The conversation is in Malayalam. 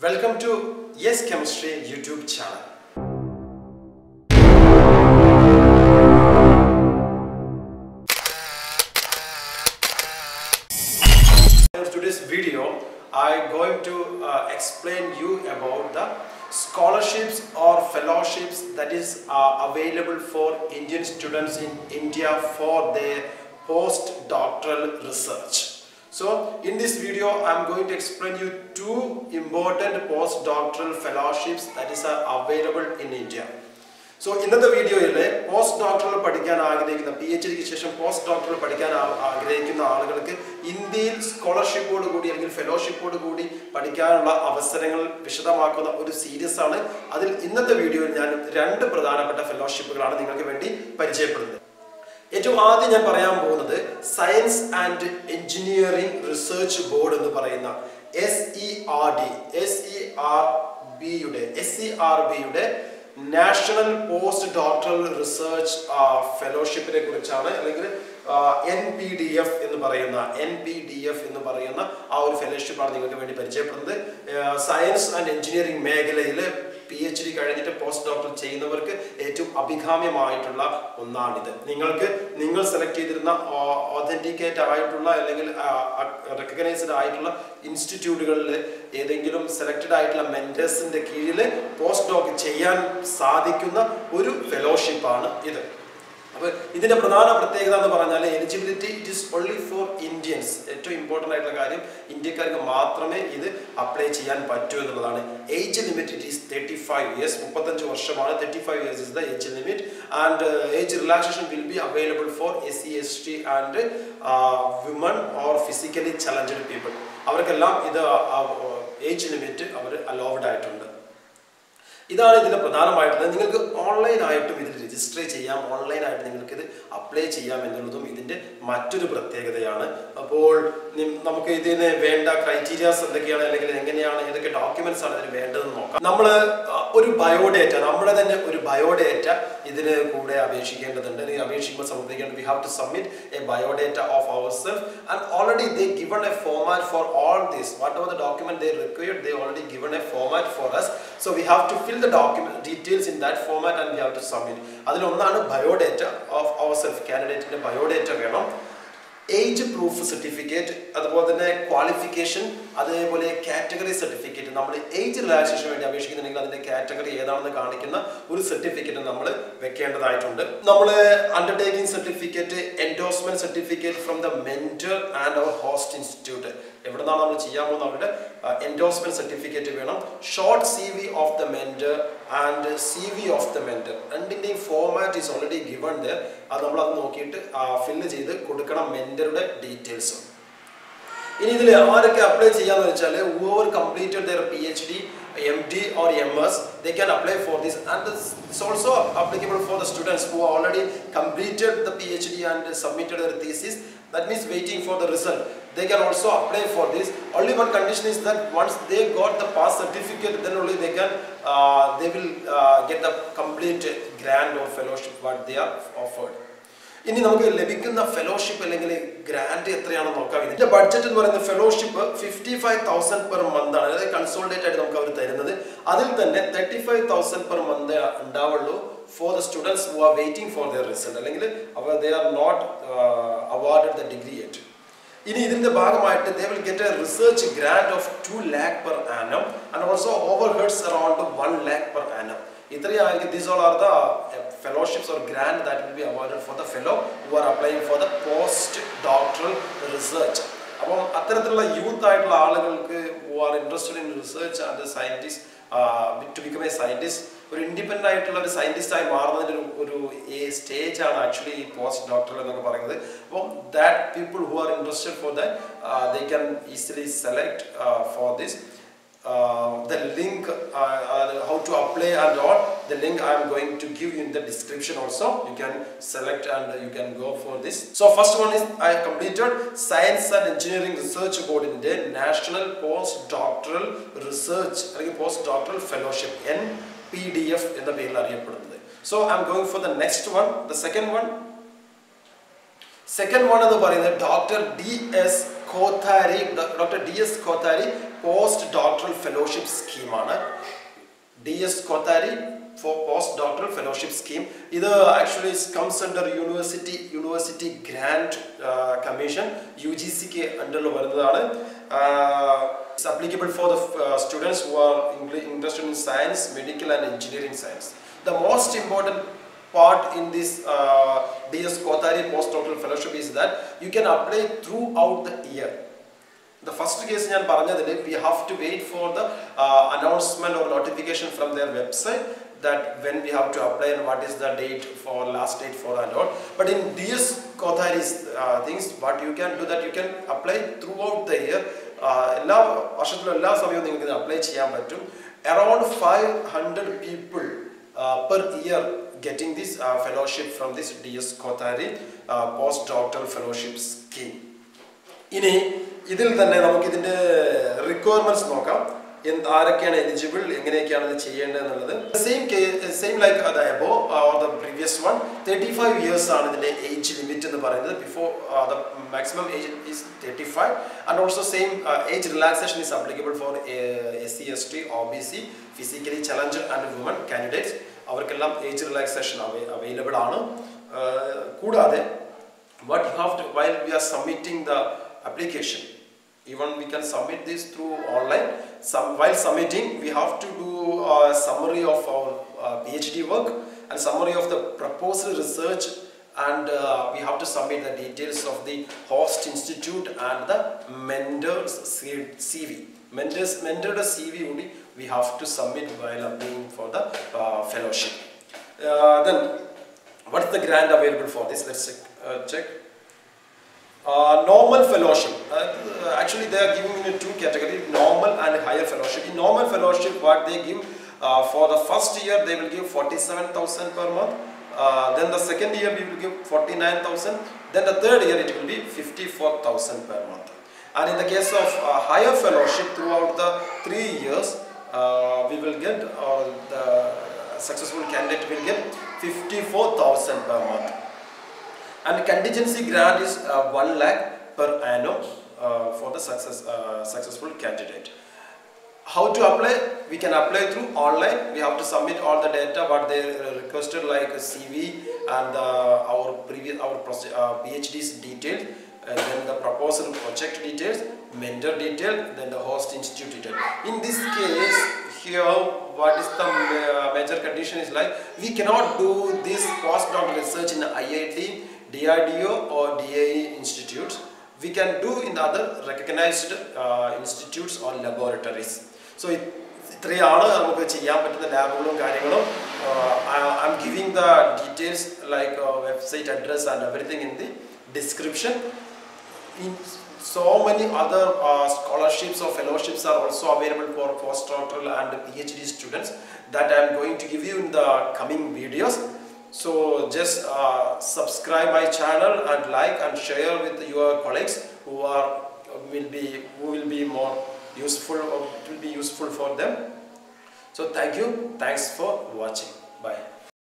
Welcome to Yes Chemistry YouTube channel. In today's video, I'm going to uh, explain you about the scholarships or fellowships that is uh, available for Indian students in India for their postdoctoral research. So in this video, I'm going to explain you two important postdoctoral fellowships that is uh, available in India. So ഇന്നത്തെ വീഡിയോയിൽ പോസ്റ്റ് ഡോക്ടറൽ പഠിക്കാൻ ആഗ്രഹിക്കുന്ന പി എച്ച് ഡിക്ക് ശേഷം പോസ്റ്റ് ഡോക്ടറൽ പഠിക്കാൻ ആഗ്രഹിക്കുന്ന ആളുകൾക്ക് ഇന്ത്യയിൽ സ്കോളർഷിപ്പോട് കൂടി അല്ലെങ്കിൽ ഫെലോഷിപ്പോട് കൂടി പഠിക്കാനുള്ള അവസരങ്ങൾ വിശദമാക്കുന്ന ഒരു സീരീസ് ആണ് അതിൽ ഇന്നത്തെ വീഡിയോയിൽ ഞാൻ രണ്ട് പ്രധാനപ്പെട്ട ഫെലോഷിപ്പുകളാണ് നിങ്ങൾക്ക് വേണ്ടി പരിചയപ്പെടുന്നത് ഏറ്റവും ആദ്യം ഞാൻ പറയാൻ പോകുന്നത് science and engineering research board എന്ന് പറയുന്ന S E R D S E R ബിയുടെ എസ് സി ആർ ബിയുടെ നാഷണൽ പോസ്റ്റ് ഡോക്ടറൽ റിസർച്ച് ഫെലോഷിപ്പിനെ കുറിച്ചാണ് അല്ലെങ്കിൽ എൻ പി ഡി എഫ് എന്ന് പറയുന്ന എൻ പി ഡി എഫ് എന്ന് പറയുന്ന ആ ഒരു ഫെലോഷിപ്പാണ് നിങ്ങൾക്ക് വേണ്ടി പരിചയപ്പെടുന്നത്. സയൻസ് ആൻഡ് എഞ്ചിനീയറിംഗ് മേഖലയിൽ പി എച്ച് ഡി കഴിഞ്ഞിട്ട് പോസ്റ്റ് ഡോക്ടർ ചെയ്യുന്നവർക്ക് ഏറ്റവും അഭികാമ്യമായിട്ടുള്ള ഒന്നാണിത്. നിങ്ങൾക്ക് നിങ്ങൾ സെലക്ട് ചെയ്തിരുന്ന ഒതന്റിക്കേറ്റ് ആയിട്ടുള്ള അല്ലെങ്കിൽ റെക്കഗ്നൈസ്ഡ് ആയിട്ടുള്ള ഇൻസ്റ്റിറ്റ്യൂട്ടുകളിൽ ഏതെങ്കിലും സെലക്റ്റഡ് ആയിട്ടുള്ള മെന്റേഴ്സിന്റെ കീഴിൽ പോസ്റ്റ് ഡോക്ക് ചെയ്യാൻ സാധിക്കുന്ന ഒരു ഫെലോഷിപ്പാണ് ഇത്. അപ്പൊ ഇതിന്റെ പ്രധാന പ്രത്യേകത എന്ന് പറഞ്ഞാൽ eligibility it is only for Indians ഏറ്റവും ഇമ്പോർട്ടന്റ് ആയിട്ടുള്ള കാര്യം ഇന്ത്യക്കാർക്ക് മാത്രമേ ഇത് അപ്ലൈ ചെയ്യാൻ പറ്റൂ എന്നുള്ളതാണ്. Age limit it is thirty five years മുപ്പത്തഞ്ച് വർഷമാണ്. Thirty five years is the age limit and age relaxation will be available for S C S T and women or physically challenged people അവർക്കെല്ലാം ഇത് ഏജ് ലിമിറ്റ് അവർ അലോവഡ് ആയിട്ടുണ്ട്. ഇതാണ് ഇതിന്റെ പ്രധാനമായിട്ടുള്ളത്. നിങ്ങൾക്ക് ഓൺലൈനായിട്ടും ഇതിൽ രജിസ്റ്റർ ചെയ്യാം. ഓൺലൈനായിട്ട് നിങ്ങൾക്ക് ഇത് അപ്ലൈ ചെയ്യാം എന്നുള്ളതും ഇതിന്റെ മറ്റൊരു പ്രത്യേകതയാണ്. അപ്പോൾ നമുക്ക് ഇതിന് വേണ്ട ക്രൈറ്റീരിയാസ് എന്തൊക്കെയാണ്? അല്ലെങ്കിൽ എങ്ങനെയാണ്? ഏതൊക്കെ ഡോക്യുമെന്റ്സ് ആണ് ഇതിന് വേണ്ടതെന്ന് നോക്കാം. നമ്മൾ ഒരു ബയോഡേറ്റ നമ്മുടെ തന്നെ ഒരു ബയോഡേറ്റ ഇതിന് കൂടെ അപേക്ഷിക്കേണ്ടതുണ്ട്. അല്ലെങ്കിൽ അപേക്ഷിക്കുമ്പോൾ സമർപ്പിക്കേണ്ടത് we have to submit a biodata of our self and already they given a format for all these whatever the document they required they already given a format for us so we have to to fill the document details in that format and we have to submit. അതിലൊന്നാണ് ബയോഡേറ്റ ഓഫ് അവർ സെൽഫ് കാൻഡിഡേറ്റിന്റെ ബയോഡേറ്റ വേണം. ഏജ് പ്രൂഫ് സർട്ടിഫിക്കറ്റ് അതുപോലെ തന്നെ ക്വാളിഫിക്കേഷൻ അതേപോലെ കാറ്റഗറി സർട്ടിഫിക്കറ്റ് നമ്മൾ ഏജ് റിലാക്സേഷന് വേണ്ടി അപേക്ഷിക്കുന്നുണ്ടെങ്കിൽ അതിന്റെ കാറ്റഗറി ഏതാണെന്ന് കാണിക്കുന്ന ഒരു സർട്ടിഫിക്കറ്റ് നമ്മൾ വെക്കേണ്ടതായിട്ടുണ്ട്. നമ്മൾ undertaking certificate endorsement certificate from the mentor and our host institute നിന്നാണ് നമ്മൾ ചെയ്യാൻ പോകുന്നത് അവരുടെ എൻഡോഴ്സ്മെന്റ് സർട്ടിഫിക്കറ്റ് വേണം. Short C V of the mentor and C V of the mentor രണ്ടിന്റെയും ഫോർമാറ്റ് ഈസ് ഓൾറെഡി ഗിവൺ അത് നമ്മൾ അത് നോക്കിയിട്ട് ഫില്ല് ചെയ്ത് കൊടുക്കണം മെന്ററുടെ ഡീറ്റെയിൽസ് ഇനി ഇതിൽ ആരൊക്കെ അപ്ലൈ ചെയ്യാന്ന് വെച്ചാൽ whoever completed their P H D M D or M S they can apply for this and it's also applicable for the students who already completed the P H D and submitted their thesis that means waiting for the result. They can also apply for this. Only one condition is that once they got the pass certificate then only they can uh, they will uh, get the complete grant or fellowship what they are offered ഇനി നമുക്ക് ലഭിക്കുന്ന ഫെലോഷിപ്പ് അല്ലെങ്കിൽ ഗ്രാൻഡ് എത്രയാണെന്ന് നോക്കാം. ഇതിന്റെ ബഡ്ജറ്റ് എന്ന് പറയുന്ന fellowship fifty five thousand per month ആണ്. അതായത് കൺസോൾട്ടേറ്റ് ആയിട്ട് നമുക്ക് അവർ തരുന്നത്. അതിൽ തന്നെ thirty five thousand per month ഉണ്ടാവുള്ളൂ for the students who are waiting for their result അല്ലെങ്കിൽ അവർ they are not award the degree at ഇനി ഇതിന്റെ ഭാഗമായിട്ട് they will get a research grant of two lakh per annum and also overheads around one lakh per annum ഇത്രയായിരിക്കും these all are the fellowships or grant that will be awarded for the fellow who are applying for the post doctoral research അപ്പം അത്തരത്തിലുള്ള യൂത്ത് ആയിട്ടുള്ള ആളുകൾക്ക് who are interested in research and scientist to become a scientist ഒരു ഇൻഡിപെൻഡന്റ് ആയിട്ടുള്ള ഒരു സയന്റിസ്റ്റ് ആയി മാറുന്നതിന്റെ ഒരു ഒരു സ്റ്റേജ് ആണ് ആക്ച്വലി ഈ പോസ്റ്റ് ഡോക്ടർ എന്നൊക്കെ പറയുന്നത്. അപ്പം that people who are interested for that they can easily select for this the link how to apply ആ dot the link i am going to give you in the description also you can select and you can go for this so first one is i completed science and engineering research board in the national postdoctoral research അല്ലെങ്കിൽ postdoctoral fellowship npdf എന്ന പേരിൽ അറിയപ്പെടുന്നത് so i'm going for the next one the second one second one എന്ന് പറയുന്നത് doctor D S Kothari doctor D S Kothari post doctoral fellowship സ്കീമാണ് D S Kothari For post doctoral fellowship scheme ഇത് actually comes under university university grant commission U G സിക്ക് അണ്ടറിൽ വരുന്നതാണ് it's applicable for the students who are interested in science medical and engineering science the most important part in this uh, DS Kothari postdoctoral fellowship is that you can apply throughout the year. The first case ഞാൻ പറഞ്ഞതിൽ we have to wait for the uh, announcement or notification from their website that when we have to apply and what is the date for last date for and all. But in DS Kothari's uh, things, what you can do that you can apply throughout the year. Uh, എല്ലാ വർഷത്തിലും എല്ലാ സമയവും നിങ്ങൾക്ക് ഇത് അപ്ലൈ ചെയ്യാൻ പറ്റും around five hundred people per year getting this uh, fellowship from this DS Kothari uh, postdoctoral fellowship scheme. ഇനി ഇതിൽ തന്നെ നമുക്ക് ഇതിന്റെ requirements. നോക്കാം എന്ത് ആരൊക്കെയാണ് എലിജിബിൾ എങ്ങനെയൊക്കെയാണ് ഇത് ചെയ്യേണ്ടത് എന്നുള്ളത്. സെയിം സെയിം ലൈക്ക് അത് above or the previous one thirty five years ആണ് ഇതിന്റെ ഏജ് ലിമിറ്റ് എന്ന് പറയുന്നത്. Before the maximum age is thirty five and also same age relaxation is applicable for S C S T O B C physically challenge and woman candidates അവർക്കെല്ലാം ഏജ് റിലാക്സേഷൻ അവൈലബിൾ ആണ്. കൂടാതെ what have to while we are submitting the application even we can submit this through online. Some while submitting we have to do a summary of our uh, phd work and summary of the proposed research and uh, we have to submit the details of the host institute and the mentor's cv mentors mentored cv only we have to submit while applying for the uh, fellowship. Uh, then what is the grant available for this? Let's check, uh, check uh, normal fellowship. Uh, actually, they are giving in two categories: normal and higher fellowship. In normal fellowship, what they give uh, for the first year, they will give forty-seven thousand per month. Uh, then the second year, we will give forty-nine thousand. Then the third year, it will be fifty-four thousand per month. And in the case of uh, higher fellowship, throughout the three years, uh, we will get, or the successful candidate will get fifty-four thousand per month and contingency grant is uh, 1 lakh per annum uh, for the success, uh, successful candidate. How to apply? We can apply through online. We have to submit all the data what they requested like CV and uh, our previous our uh, PhD's details, and then the proposal project details, mentor detail, then the host institute detail. In this case, here what is the ma- major condition is like we cannot do this postdoc research in IIT, DRDO or DAE institutes. We can do in the other recognized uh, institutes or laboratories. So it, ഇത്രയാണ് നമുക്ക് ചെയ്യാൻ പറ്റുന്ന ലാബുകളും കാര്യങ്ങളും I'm giving the details like website address and everything in the description in so many other uh, scholarships or fellowships are also available for postdoctoral and PhD students that I am going to give you in the coming videos. So just uh, subscribe my channel and like and share with your colleagues who are will be who will be more useful or it will be useful for them. So thank you. Thanks for watching. Bye.